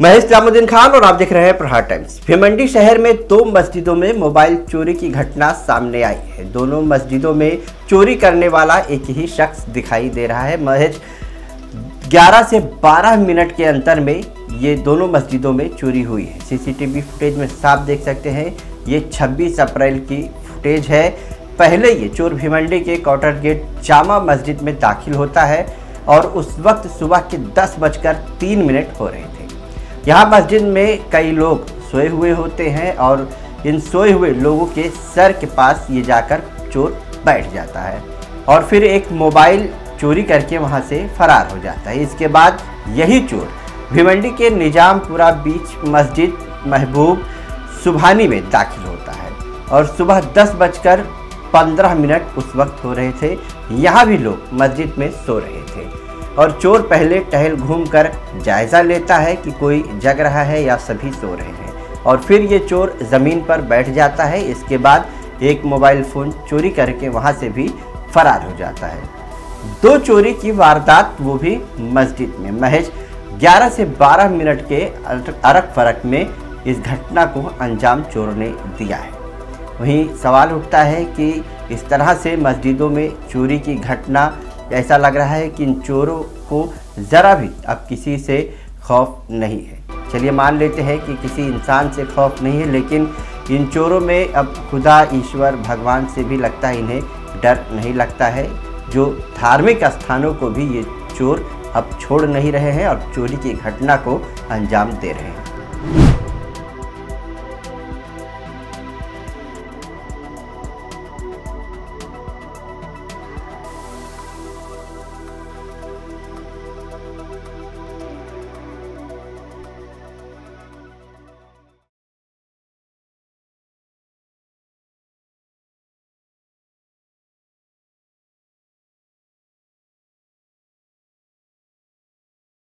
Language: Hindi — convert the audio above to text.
महेश जामुद्दीन खान और आप देख रहे हैं प्रहार टाइम्स। भिमंडी शहर में दो मस्जिदों में मोबाइल चोरी की घटना सामने आई है। दोनों मस्जिदों में चोरी करने वाला एक ही शख्स दिखाई दे रहा है। महज 11 से 12 मिनट के अंतर में ये दोनों मस्जिदों में चोरी हुई है। सीसीटीवी फुटेज में साफ़ देख सकते हैं, ये 26 अप्रैल की फुटेज है। पहले ये चोर भिमंडी के क्वार्टर गेट जामा मस्जिद में दाखिल होता है और उस वक्त सुबह के दस बजकर तीन मिनट हो रहे थे। यहाँ मस्जिद में कई लोग सोए हुए होते हैं और इन सोए हुए लोगों के सर के पास ये जाकर चोर बैठ जाता है और फिर एक मोबाइल चोरी करके वहाँ से फरार हो जाता है। इसके बाद यही चोर भिवंडी के निजामपुरा बीच मस्जिद महबूब सुबहानी में दाखिल होता है और सुबह दस बजकर पंद्रह मिनट उस वक्त हो रहे थे। यहाँ भी लोग मस्जिद में सो रहे थे। और चोर पहले टहल घूम कर जायज़ा लेता है कि कोई जग रहा है या सभी सो रहे हैं। और फिर ये चोर ज़मीन पर बैठ जाता है। इसके बाद एक मोबाइल फ़ोन चोरी करके वहाँ से भी फरार हो जाता है। दो चोरी की वारदात वो भी मस्जिद में। महज 11 से 12 मिनट के अरक फरक में इस घटना को अंजाम चोर ने दिया है। वहीं सवाल उठता है कि इस तरह से मस्जिदों में चोरी की घटना ऐसा लग रहा है कि इन चोरों को ज़रा भी अब किसी से खौफ नहीं है। चलिए मान लेते हैं कि किसी इंसान से खौफ नहीं है, लेकिन इन चोरों में अब खुदा ईश्वर भगवान से भी लगता है, इन्हें डर नहीं लगता है। जो धार्मिक स्थानों को भी ये चोर अब छोड़ नहीं रहे हैं और चोरी की घटना को अंजाम दे रहे हैं।